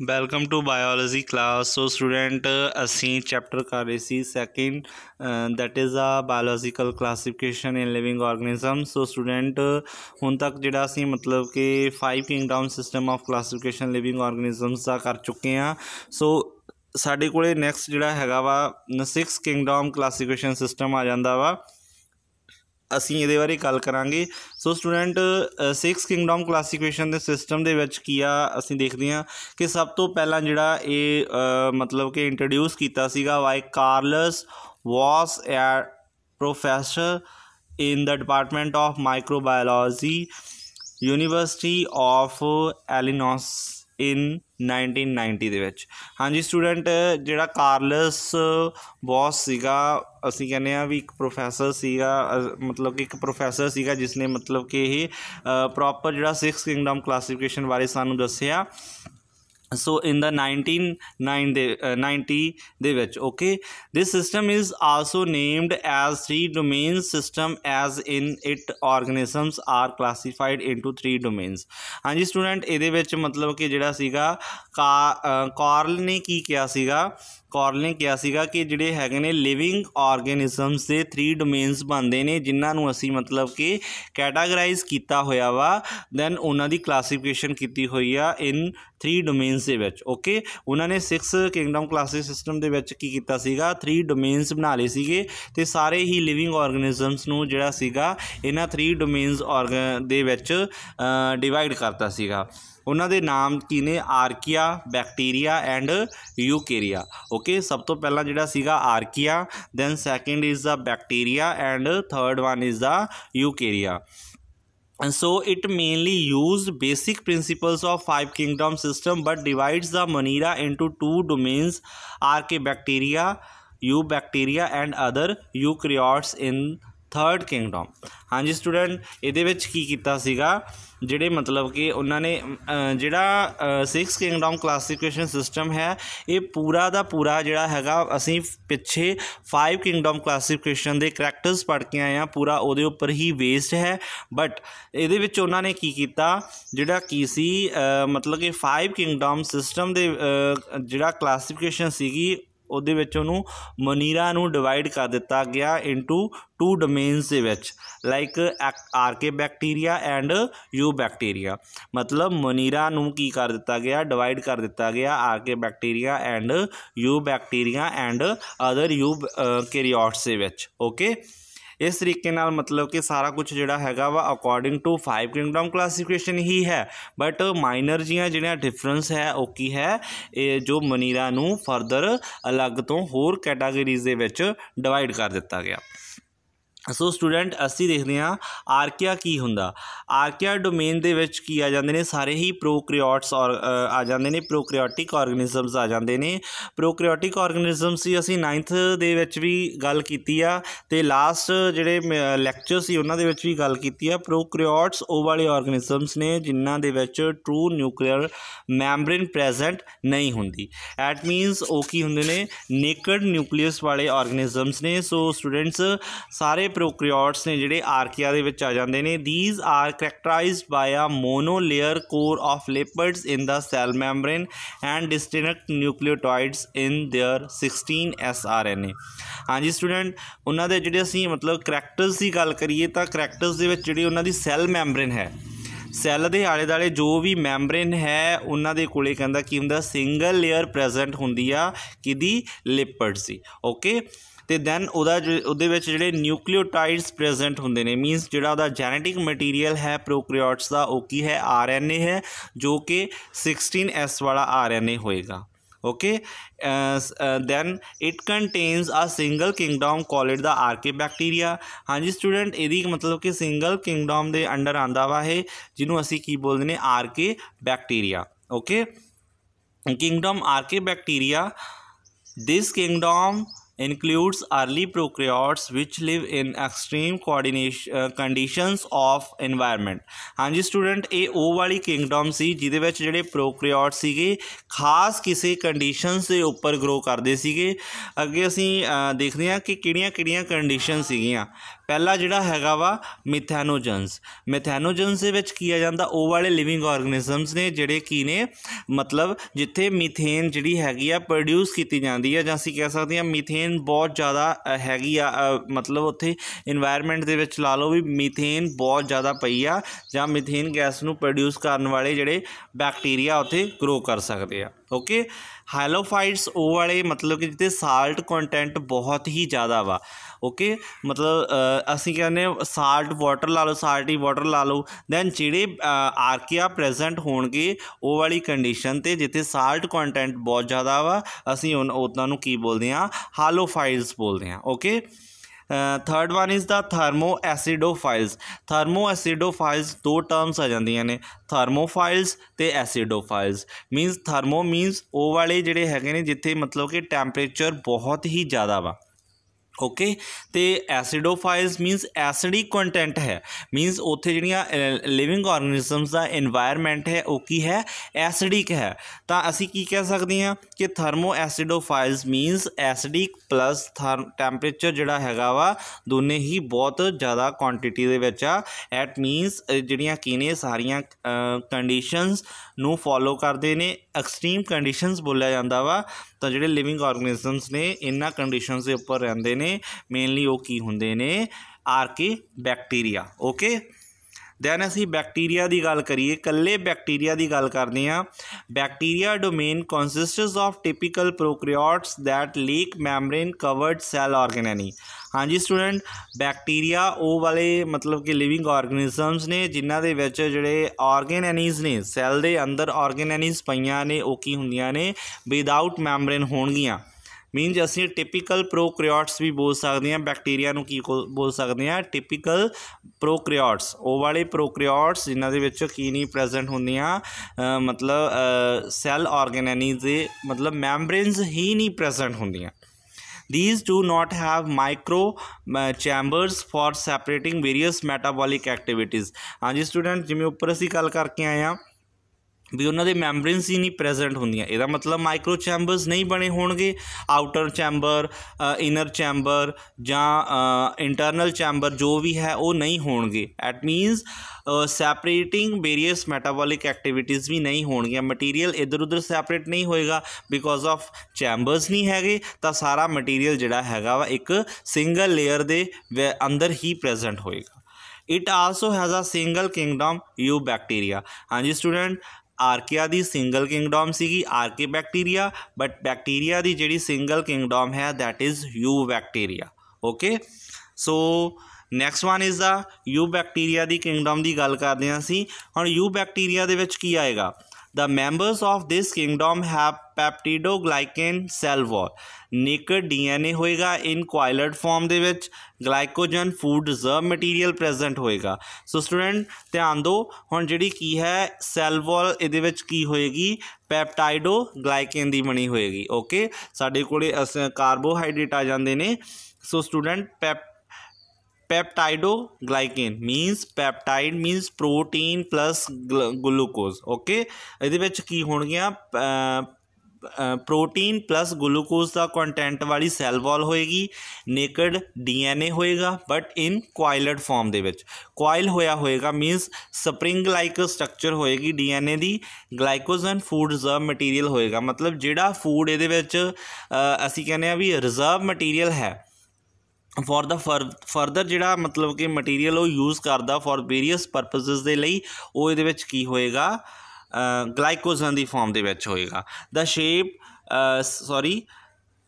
Welcome to biology class so student ਅਸੀਂ chapter ਕਰ ਰਹੇ ਸੀ second that is a biological classification in living organism so student ਹੁਣ ਤੱਕ ਜਿਹੜਾ ਅਸੀਂ ਮਤਲਬ ਕਿ five kingdom system of classification living organisms ਦਾ ਕਰ ਚੁੱਕੇ ਆ ਸੋ ਸਾਡੇ ਕੋਲੇ ਨੈਕਸਟ ਜਿਹੜਾ ਹੈਗਾ ਵਾ 6 ਕਿੰਗਡਮ ਕਲਾਸੀਫਿਕੇਸ਼ਨ ਸਿਸਟਮ ਆ ਜਾਂਦਾ ਵਾ। ਅਸੀਂ ਇਹਦੇ ਬਾਰੇ ਗੱਲ ਕਰਾਂਗੇ। ਸੋ ਸਟੂਡੈਂਟ 6 ਕਿੰਗਡਮ ਕਲਾਸੀਫਿਕੇਸ਼ਨ ਦੇ ਸਿਸਟਮ ਦੇ ਵਿੱਚ ਕੀ ਆ, ਅਸੀਂ ਦੇਖਦੇ ਹਾਂ ਕਿ ਸਭ ਤੋਂ ਪਹਿਲਾਂ ਜਿਹੜਾ ਇਹ ਮਤਲਬ ਕਿ ਇੰਟਰੋਡਿਊਸ ਕੀਤਾ ਸੀਗਾ why Carls was a professor in the department of microbiology, university of Illinois. In 1990 ਦੇ ਵਿੱਚ। ਹਾਂਜੀ ਸਟੂਡੈਂਟ ਜਿਹੜਾ ਕਾਰਲਸ ਬੌਸ ਸੀਗਾ, ਅਸੀਂ ਕਹਿੰਦੇ ਆ ਵੀ ਇੱਕ ਪ੍ਰੋਫੈਸਰ ਸੀਗਾ ਮਤਲਬ ਕਿ ਇੱਕ ਪ੍ਰੋਫੈਸਰ ਸੀਗਾ ਜਿਸ ਨੇ ਮਤਲਬ ਕਿ ਇਹ ਪ੍ਰੋਪਰ ਜਿਹੜਾ 6 ਕਿੰਗਡਮ ਕਲਾਸੀਫਿਕੇਸ਼ਨ ਬਾਰੇ ਸਾਨੂੰ ਦੱਸਿਆ। So, in the 1990 ਦੇ 90 ਦੇ ਵਿੱਚ okay? This system is also named as three domain system as in it organisms are classified into three domains. ਹਾਂਜੀ ਸਟੂਡੈਂਟ ਇਹਦੇ ਵਿੱਚ ਮਤਲਬ ਕਿ ਜਿਹੜਾ ਸੀਗਾ ਕਾਰਲ ਨੇ ਕੀ ਕਿਹਾ ਸੀਗਾ ਕਾਰਲ ਨੇ ਕਿਹਾ ਸੀਗਾ ਕਿ ਜਿਹੜੇ ਹੈਗੇ ਨੇ ਲਿਵਿੰਗ ਆਰਗੇਨਿਜ਼ਮਸ ਦੇ 3 ਡੋਮੇਨਸ ਬਣਦੇ ਨੇ ਜਿਨ੍ਹਾਂ ਨੂੰ ਅਸੀਂ ਮਤਲਬ ਕਿ ਕੈਟਾਗਰਾਈਜ਼ ਕੀਤਾ ਹੋਇਆ ਵਾ ਦੈਨ ਉਹਨਾਂ ਦੀ ਕਲਾਸੀਫਿਕੇਸ਼ਨ ਕੀਤੀ ਹੋਈ ਆ ਇਨ 3 ਡੋਮੇਨਸ ਦੇ ਵਿੱਚ ਓਕੇ ਉਹਨਾਂ ਨੇ 6 ਕਿੰਗਡਮ ਕਲਾਸਿਸ ਸਿਸਟਮ ਦੇ ਵਿੱਚ ਕੀ ਕੀਤਾ ਸੀਗਾ? 3 ਡੋਮੇਨਸ ਬਣਾ ਲਏ ਸੀਗੇ ਤੇ ਸਾਰੇ ਹੀ ਲਿਵਿੰਗ ਆਰਗੇਨਿਜ਼ਮਸ ਨੂੰ ਜਿਹੜਾ ਸੀਗਾ, ਇਹਨਾਂ 3 ਡੋਮੇਨਸ ਦੇ ਵਿੱਚ ਡਿਵਾਈਡ ਕਰਤਾ ਸੀਗਾ। ਉਹਨਾਂ ਦੇ ਨਾਮ ਕੀ ਨੇ? Archaea bacteria and eukarya okay ਸਭ ਤੋਂ ਪਹਿਲਾਂ ਜਿਹੜਾ ਸੀਗਾ archaea then second is the bacteria and third one is the eukarya and so it mainly used basic principles of five kingdom system but divides the monera into two domains archaebacteria eubacteria and other eukaryotes in third kingdom ਹਾਂਜੀ student ਇਹਦੇ ਵਿੱਚ ਕੀ ਕੀਤਾ ਸੀਗਾ? ਜਿਹੜੇ ਮਤਲਬ ਕਿ ਉਹਨਾਂ ਨੇ ਜਿਹੜਾ 6 ਕਿੰਗਡਮ ਕਲਾਸੀਫਿਕੇਸ਼ਨ ਸਿਸਟਮ ਹੈ, ਇਹ ਪੂਰਾ ਦਾ ਪੂਰਾ ਜਿਹੜਾ ਹੈਗਾ, ਅਸੀਂ ਪਿੱਛੇ 5 ਕਿੰਗਡਮ ਕਲਾਸੀਫਿਕੇਸ਼ਨ ਦੇ ਕਰੈਕਟਰਸ ਪੜ੍ਹ ਕੇ ਆਏ ਆ ਪੂਰਾ ਉਹਦੇ ਉੱਪਰ ਹੀ ਬੇਸਡ ਹੈ। ਬਟ ਇਹਦੇ ਵਿੱਚ ਉਹਨਾਂ ਨੇ ਕੀ ਕੀਤਾ? ਜਿਹੜਾ ਕੀ ਸੀ ਮਤਲਬ ਕਿ 5 ਕਿੰਗਡਮ ਸਿਸਟਮ ਦੇ ਜਿਹੜਾ ਕਲਾਸੀਫਿਕੇਸ਼ਨ ਸੀਗੀ ਉਹਦੇ ਵਿੱਚ ਉਹਨੂੰ ਮਨੀਰਾ ਨੂੰ ਡਿਵਾਈਡ ਕਰ ਦਿੱਤਾ ਗਿਆ ਇਨਟੂ ਟੂ ਡੋਮੇਨਸ ਦੇ ਵਿੱਚ like archaebacteria and eubacteria. ਮਤਲਬ ਮਨੀਰਾ ਨੂੰ ਕੀ ਕਰ ਦਿੱਤਾ ਗਿਆ ਡਿਵਾਈਡ ਕਰ ਦਿੱਤਾ ਗਿਆ archaebacteria and eubacteria and other eukaryotes ਦੇ ਵਿੱਚ ਓਕੇ ਇਸ ਤਰੀਕੇ ਨਾਲ ਮਤਲਬ ਕਿ ਸਾਰਾ ਕੁਝ ਜਿਹੜਾ ਹੈਗਾ ਵਾ according to five kingdom classification ਹੀ ਹੈ। ਬਟ ਮਾਈਨਰ ਜੀਆਂ ਜਿਹੜੀਆਂ ਡਿਫਰੈਂਸ ਹੈ, ਉਹ ਕੀ ਹੈ? ਇਹ ਜੋ ਮਨੀਰਾ ਨੂੰ ਫਰਦਰ ਅਲੱਗ ਤੋਂ ਹੋਰ ਕੈਟਾਗਰੀਜ਼ ਦੇ ਵਿੱਚ ਡਿਵਾਈਡ ਕਰ ਦਿੱਤਾ ਗਿਆ। ਸੋ ਸਟੂਡੈਂਟ, ਅਸੀਂ ਦੇਖਦੇ ਹਾਂ ਆਰਕੀਆ ਕੀ ਹੁੰਦਾ। ਆਰਕੀਆ ਡੋਮੇਨ ਦੇ ਵਿੱਚ ਕੀ ਆ ਜਾਂਦੇ ਨੇ? ਸਾਰੇ ਹੀ ਪ੍ਰੋਕੈਰੀਓਟਸ ਔਰ ਆ ਜਾਂਦੇ ਨੇ, ਪ੍ਰੋਕੈਰੀਓਟਿਕ ਆਰਗੇਨਿਜ਼ਮਸ ਆ ਜਾਂਦੇ ਨੇ। ਪ੍ਰੋਕੈਰੀਓਟਿਕ ਆਰਗੇਨਿਜ਼ਮਸ ਸੀ ਅਸੀਂ 9th ਦੇ ਵਿੱਚ ਵੀ ਗੱਲ ਕੀਤੀ ਆ ਤੇ ਲਾਸਟ ਜਿਹੜੇ ਲੈਕਚਰ ਸੀ ਉਹਨਾਂ ਦੇ ਵਿੱਚ ਵੀ ਗੱਲ ਕੀਤੀ ਆ। ਪ੍ਰੋਕੈਰੀਓਟਸ ਉਹ ਵਾਲੇ ਆਰਗੇਨਿਜ਼ਮਸ ਨੇ ਜਿਨ੍ਹਾਂ ਦੇ ਵਿੱਚ ਟਰੂ ਨਿਊਕਲੀਅਰ ਮੈਂਬਰੇਨ ਪ੍ਰੈਜ਼ੈਂਟ ਨਹੀਂ ਹੁੰਦੀ। ਐਟ ਮੀਨਸ ਉਹ ਕੀ ਹੁੰਦੇ ਨੇ? ਨੇਕਡ ਨਿਊਕਲੀਅਸ ਵਾਲੇ ਆਰਗੇਨਿਜ਼ਮਸ ਨੇ। ਸੋ ਸਟੂਡੈਂਟਸ, ਸਾਰੇ ਪ੍ਰੋਕੈਰੀਓਟਸ ਨੇ ਜਿਹੜੇ ਆਰਕੀਆ ਦੇ ਵਿੱਚ ਆ ਜਾਂਦੇ ਨੇ these are characterised by a monolayer core of lipids in the cell membrane and distinct nucleotides in their 16 sRNA ਹਾਂਜੀ ਸਟੂਡੈਂਟ ਉਹਨਾਂ ਦੇ ਜਿਹੜੇ ਅਸੀਂ ਮਤਲਬ ਕੈਰੈਕਟਰਸ ਦੀ ਗੱਲ ਕਰੀਏ ਤਾਂ ਕੈਰੈਕਟਰਸ ਦੇ ਵਿੱਚ ਜਿਹੜੀ ਉਹਨਾਂ ਦੀ ਸੈਲ ਮੈਂਬਰੇਨ ਹੈ ਸੈੱਲ ਦੇ ਆਲੇ ਦਾਲੇ ਜੋ ਵੀ ਮੈਂਬਰੇਨ ਹੈ ਉਹਨਾਂ ਦੇ ਕੋਲੇ ਕਹਿੰਦਾ ਕੀ ਹੁੰਦਾ ਸਿੰਗਲ ਲੇਅਰ ਪ੍ਰੈਜ਼ੈਂਟ ਹੁੰਦੀ ਆ ਕਿਦੀ ਲਿਪਿਡਸ ਦੀ ਓਕੇ ਤੇ ਦੈਨ ਉਹਦਾ ਉਹਦੇ ਵਿੱਚ ਜਿਹੜੇ ਨਿਊਕਲੀਓਟਾਈਡਸ ਪ੍ਰੈਜ਼ੈਂਟ ਹੁੰਦੇ ਨੇ ਮੀਨਸ ਜਿਹੜਾ ਉਹਦਾ ਜੈਨੇਟਿਕ ਮਟੀਰੀਅਲ ਹੈ ਪ੍ਰੋਕੈਰੀਓਟਸ ਦਾ ਉਹ ਕੀ ਹੈ? ਆਰਐਨਏ ਹੈ ਜੋ ਕਿ 16s ਵਾਲਾ ਆਰਐਨਏ ਹੋਏਗਾ। Okay? uh, uh, then it contains a single kingdom called the archaebacteria. ਹਾਂਜੀ ਸਟੂਡੈਂਟ ਇਹਦੀ ਮਤਲਬ ਕਿ ਸਿੰਗਲ ਕਿੰਗਡਮ ਦੇ ਅੰਡਰ ਆਂਦਾ ਵਾ ਇਹ ਜਿਹਨੂੰ ਅਸੀਂ ਕੀ ਬੋਲਦੇ ਨੇ? Archaebacteria okay kingdom archaebacteria this kingdom includes early prokaryotes which live in extreme coordination uh, conditions of environment. ਹਾਂਜੀ ਸਟੂਡੈਂਟ ਇਹ ਉਹ ਵਾਲੀ ਕਿੰਗਡਮ ਸੀ ਜਿਹਦੇ ਵਿੱਚ ਜਿਹੜੇ ਪ੍ਰੋਕੈਰੀਓਟ ਸੀਗੇ ਖਾਸ ਕਿਸੇ ਕੰਡੀਸ਼ਨਸ ਦੇ ਉੱਪਰ ਗਰੋ ਕਰਦੇ ਸੀਗੇ। ਅੱਗੇ ਅਸੀਂ ਦੇਖਦੇ ਹਾਂ ਕਿ ਕਿਹੜੀਆਂ-ਕਿਹੜੀਆਂ ਕੰਡੀਸ਼ਨ ਸੀਗੀਆਂ। ਪਹਿਲਾ ਜਿਹੜਾ ਹੈਗਾ ਵਾ ਮਿਥੈਨੋਜਨਸ ਮਿਥੈਨੋਜਨਸ ਦੇ ਵਿੱਚ ਕੀ ਆ ਜਾਂਦਾ ਉਹ ਵਾਲੇ ਲਿਵਿੰਗ ਆਰਗੇਨਿਜ਼ਮਸ ਨੇ ਜਿਹੜੇ ਕੀ ਨੇ ਮਤਲਬ ਜਿੱਥੇ ਮੀਥੇਨ ਜਿਹੜੀ ਹੈਗੀ ਆ ਪ੍ਰੋਡਿਊਸ ਕੀਤੀ ਜਾਂਦੀ ਹੈ ਜਾਂ ਅਸੀਂ ਕਹਿ ਸਕਦੇ ਹਾਂ ਮੀਥੇਨ ਮੀਥੇਨ ਬਹੁਤ ਜ਼ਿਆਦਾ ਹੈਗੀ ਆ ਮਤਲਬ ਉੱਥੇ এনवायरमेंट ਦੇ ਵਿੱਚ ਲਾ ਲਓ ਵੀ ਮੀਥੇਨ ਬਹੁਤ ਜ਼ਿਆਦਾ ਪਈ ਆ ਜਾਂ ਮੀਥੇਨ ਗੈਸ ਨੂੰ ਪ੍ਰੋਡਿਊਸ ਕਰਨ ਵਾਲੇ ਜਿਹੜੇ ਬੈਕਟੀਰੀਆ ਉੱਥੇ ਗਰੋ ਕਰ ਸਕਦੇ ਆ ਓਕੇ ਹੈਲੋਫਾਈਟਸ ਉਹ ਵਾਲੇ ਮਤਲਬ ਕਿ ਜਿੱਤੇ ਸਾਲਟ ਕੰਟੈਂਟ ਬਹੁਤ ਹੀ ਜ਼ਿਆਦਾ ਵਾ। ਓਕੇ? ਮਤਲਬ ਅਸੀਂ ਕਹਿੰਦੇ ਸਾਲਟ ਵਾਟਰ ਲਾ ਲਓ ਸਾਲਟੀ ਵਾਟਰ ਲਾ ਲਓ। ਦੈਨ ਜਿਹੜੇ ਆਰਕੀਆ ਪ੍ਰੈਜ਼ੈਂਟ ਹੋਣਗੇ, ਉਹ ਵਾਲੀ ਕੰਡੀਸ਼ਨ ਤੇ ਜਿੱਥੇ ਸਾਲਟ ਕੰਟੈਂਟ ਬਹੁਤ ਜ਼ਿਆਦਾ ਵਾ, ਅਸੀਂ ਉਹਨਾਂ ਨੂੰ ਕੀ ਬੋਲਦੇ ਆ ਹਾਲੋਫਾਈਲਸ ਬੋਲਦੇ ਆ okay? Third one is the thermoacidophiles thermoacidophiles ਦੋ ਟਰਮਸ ਆ ਜਾਂਦੀਆਂ ਨੇ ਥਰਮੋਫਾਈਲਸ ਤੇ ਐਸਿਡੋਫਾਈਲਸ ਮੀਨਸ ਥਰਮੋ ਮੀਨਸ ਉਹ ਵਾਲੇ ਜਿਹੜੇ ਹੈਗੇ ਨੇ, ਜਿੱਥੇ ਮਤਲਬ ਕਿ ਟੈਂਪਰੇਚਰ ਬਹੁਤ ਹੀ ਜ਼ਿਆਦਾ ਵਾ। ਓਕੇ? ਤੇ ਐਸਿਡੋਫਾਈਲਸ ਮੀਨਸ ਐਸਿਡਿਕ ਕੰਟੈਂਟ ਹੈ। ਮੀਨਸ ਉੱਥੇ ਜਿਹੜੀਆਂ ਲਿਵਿੰਗ ਆਰਗੇਨਿਜ਼ਮਸ ਦਾ এনवायरमेंट ਹੈ, ਉਹ ਕੀ ਹੈ? ਐਸਿਡਿਕ ਹੈ। ਤਾਂ ਅਸੀਂ ਕੀ ਕਹਿ ਸਕਦੇ ਹਾਂ ਕਿ thermoacidophiles means acidic plus temperature ਜਿਹੜਾ ਹੈਗਾ ਵਾ, ਦੋਨੇ ਹੀ ਬਹੁਤ ਜ਼ਿਆਦਾ ਕੁਆਂਟੀਟੀ ਦੇ ਵਿੱਚ ਆ। ਐਟ ਮੀਨਸ ਜਿਹੜੀਆਂ ਕੀ ਨੇ, ਸਾਰੀਆਂ ਕੰਡੀਸ਼ਨਸ ਨੂੰ ਫੋਲੋ ਕਰਦੇ ਨੇ। ਐਕਸਟ੍ਰੀਮ ਕੰਡੀਸ਼ਨਸ ਬੋਲਿਆ ਜਾਂਦਾ ਵਾ। ਤਾਂ ਜਿਹੜੇ ਲਿਵਿੰਗ ਆਰਗੇਨਿਜ਼ਮਸ ਨੇ, ਇਹਨਾਂ ਕੰਡੀਸ਼ਨਸ ਦੇ ਉੱਪਰ ਰਹਿੰਦੇ ਨੇ। ਮੇਨਲੀ ਉਹ ਕੀ ਹੁੰਦੇ ਨੇ, ਆਰਕੇ ਬੈਕਟੀਰੀਆ ਓਕੇ ਦੈਨ ਅਸੀਂ ਬੈਕਟੀਰੀਆ ਦੀ ਗੱਲ ਕਰੀਏ ਕੱਲੇ ਬੈਕਟੀਰੀਆ ਦੀ ਗੱਲ ਕਰਦੇ ਹਾਂ। Bacteria domain consists of typical prokaryotes that lack membrane covered cell organelles ਹਾਂਜੀ ਸਟੂਡੈਂਟ ਬੈਕਟੀਰੀਆ ਉਹ ਵਾਲੇ ਮਤਲਬ ਕਿ ਲਿਵਿੰਗ ਆਰਗੇਨਿਜ਼ਮਸ ਨੇ, ਜਿਨ੍ਹਾਂ ਦੇ ਵਿੱਚ ਜਿਹੜੇ ਆਰਗੇਨੇਨੀਜ਼ ਨੇ ਸੈੱਲ ਦੇ ਅੰਦਰ ਆਰਗੇਨੇਨੀਜ਼ ਪਈਆਂ ਨੇ, ਉਹ ਕੀ ਹੁੰਦੀਆਂ ਨੇ? ਵਿਦਆਊਟ ਮੈਮਬ੍ਰੇਨ ਹੋਣਗੀਆਂ। ਮੀਨਸ ਅਸੀਂ ਟਿਪੀਕਲ ਪ੍ਰੋਕੈਰੀਓਟਸ ਵੀ ਬੋਲ ਸਕਦੇ ਹਾਂ। ਬੈਕਟੀਰੀਆ ਨੂੰ ਕੀ ਬੋਲ ਸਕਦੇ ਹਾਂ? ਟਿਪੀਕਲ ਪ੍ਰੋਕੈਰੀਓਟਸ ਉਹ ਵਾਲੇ ਪ੍ਰੋਕੈਰੀਓਟਸ ਜਿਨ੍ਹਾਂ ਦੇ ਵਿੱਚ ਕੀ ਨਹੀਂ ਪ੍ਰੈਜ਼ੈਂਟ ਹੁੰਦੀਆਂ ਮਤਲਬ ਸੈੱਲ ਆਰਗੇਨੇਨੀਜ਼ ਦੇ ਮਤਲਬ ਮੈਮਬ੍ਰੇਨਸ ਹੀ ਨਹੀਂ ਪ੍ਰੈਜ਼ੈਂਟ ਹੁੰਦੀਆਂ। These do not have micro chambers for separating various metabolic activities ਹਾਂਜੀ ਸਟੂਡੈਂਟ ਜਿਵੇਂ ਉੱਪਰ ਅਸੀਂ ਗੱਲ ਕਰਕੇ ਆਏ ਆ ਵੀ ਉਹਨਾਂ ਦੇ ਮੈਂਬਰੇਨਸ ਹੀ ਨਹੀਂ ਪ੍ਰੈਜ਼ੈਂਟ ਹੁੰਦੀਆਂ। ਇਹਦਾ ਮਤਲਬ ਮਾਈਕਰੋ ਚੈਂਬਰਸ ਨਹੀਂ ਬਣੇ ਹੋਣਗੇ ਆਊਟਰ ਚੈਂਬਰ ਇਨਰ ਚੈਂਬਰ ਜਾਂ ਇੰਟਰਨਲ ਚੈਂਬਰ ਜੋ ਵੀ ਹੈ ਉਹ ਨਹੀਂ ਹੋਣਗੇ। At means separating various metabolic activities ਵੀ ਨਹੀਂ ਹੋਣਗੀਆਂ। ਮਟੀਰੀਅਲ ਇਧਰ ਉਧਰ ਸੈਪਰੇਟ ਨਹੀਂ ਹੋਏਗਾ ਬਿਕੋਜ਼ ਆਫ ਚੈਂਬਰਸ ਨਹੀਂ ਹੈਗੇ, ਤਾਂ ਸਾਰਾ ਮਟੀਰੀਅਲ ਜਿਹੜਾ ਹੈਗਾ ਵਾ ਇੱਕ ਸਿੰਗਲ ਲੇਅਰ ਦੇ ਅੰਦਰ ਹੀ ਪ੍ਰੈਜ਼ੈਂਟ ਹੋਏਗਾ। It also has a single kingdom eubacteria ਹਾਂਜੀ ਸਟੂਡੈਂਟ ਆਰਕੀਆ ਦੀ ਸਿੰਗਲ ਕਿੰਗਡਮ ਸੀਗੀ, ਆਰਕੇ ਬੈਕਟੀਰੀਆ ਬਟ ਬੈਕਟੀਰੀਆ ਦੀ ਜਿਹੜੀ ਸਿੰਗਲ ਕਿੰਗਡਮ ਹੈ that is eubacteria okay so next one is the eubacteria the kingdom ਦੀ ਗੱਲ ਕਰਦੇ ਹਾਂ ਅਸੀਂ। ਹੁਣ ਯੂ ਬੈਕਟੀਰੀਆ ਦੇ ਵਿੱਚ ਕੀ ਆਏਗਾ? The members of this kingdom have peptidoglycan cell wall naked DNA ਹੋਏਗਾ ਇਨ ਕੁਆਇਲਡ ਫਾਰਮ ਦੇ ਵਿੱਚ glycogen food reserve material present ਹੋਏਗਾ ਸੋ ਸਟੂਡੈਂਟ ਧਿਆਨ ਦਿਓ ਹੁਣ ਜਿਹੜੀ ਕੀ ਹੈ ਸੈਲ ਵਾਲ ਇਹਦੇ ਵਿੱਚ ਕੀ ਹੋਏਗੀ ਪੈਪਟਾਈਡੋ ਗਲਾਈਕਨ ਦੀ ਬਣੀ ਹੋਏਗੀ ਓਕੇ ਸਾਡੇ ਕੋਲੇ ਕਾਰਬੋਹਾਈਡਰੇਟ ਆ ਜਾਂਦੇ ਨੇ so student pep peptidoglycan means peptide means protein plus glucose okay ਇਹਦੇ ਵਿੱਚ ਕੀ ਹੋਣਗੀਆਂ? ਪ੍ਰੋਟੀਨ ਪਲੱਸ ਗਲੂਕੋਜ਼ ਦਾ ਕੰਟੈਂਟ ਵਾਲੀ ਸੈਲ ਵਾਲ ਹੋਏਗੀ ਨੇਕਡ ਡੀਐਨਏ ਹੋਏਗਾ ਬਟ ਇਨ ਕੁਆਇਲਡ ਫਾਰਮ ਦੇ ਵਿੱਚ। ਕੁਆਇਲ ਹੋਇਆ ਹੋਏਗਾ ਮੀਨਸ ਸਪਰਿੰਗ ਲਾਈਕ ਸਟਰਕਚਰ ਹੋਏਗੀ ਡੀਐਨਏ ਦੀ। ਗਲਾਈਕੋਜਨ ਫੂਡ ਰਿਜ਼ਰਵ ਮਟੀਰੀਅਲ ਹੋਏਗਾ। ਮਤਲਬ ਜਿਹੜਾ ਫੂਡ ਇਹਦੇ ਵਿੱਚ ਅਸੀਂ ਕਹਿੰਦੇ ਆ ਵੀ ਰਿਜ਼ਰਵ ਮਟੀਰੀਅਲ ਹੈ ਫॉर ਦਾ ਫਰਦਰ ਜਿਹੜਾ ਮਤਲਬ ਕਿ ਮਟੀਰੀਅਲ ਉਹ ਯੂਜ਼ ਕਰਦਾ ਫॉर ਵੇਰੀਅਸ ਪਰਪਸਸ ਦੇ ਲਈ, ਉਹ ਇਹਦੇ ਵਿੱਚ ਕੀ ਹੋਏਗਾ? ਗਲਾਈਕੋਜਨ ਦੀ ਫਾਰਮ ਦੇ ਵਿੱਚ ਹੋਏਗਾ। ਦਾ shape sorry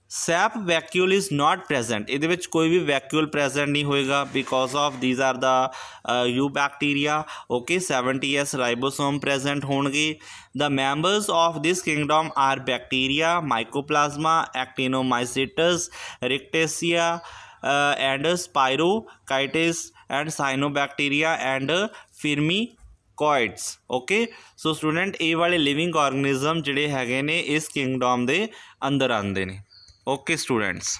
sap vacuole is not present ਇਹਦੇ ਵਿੱਚ ਕੋਈ ਵੀ ਵੈਕਿਊਲ ਪ੍ਰੈਜ਼ੈਂਟ ਨਹੀਂ ਹੋਏਗਾ because of these are the eubacteria okay 70s ribosome present ਹੋਣਗੇ। The members of kingdom are bacteria mycoplasma mycoplasma rickettsia and spirochaetes and cyanobacteria and firmicutes okay so student ਇਹ ਵਾਲੇ living organism ਜਿਹੜੇ ਹੈਗੇ ਨੇ ਇਸ Kingdom ਦੇ ਅੰਦਰ ਆਉਂਦੇ ਨੇ ਓਕੇ ਸਟੂਡੈਂਟਸ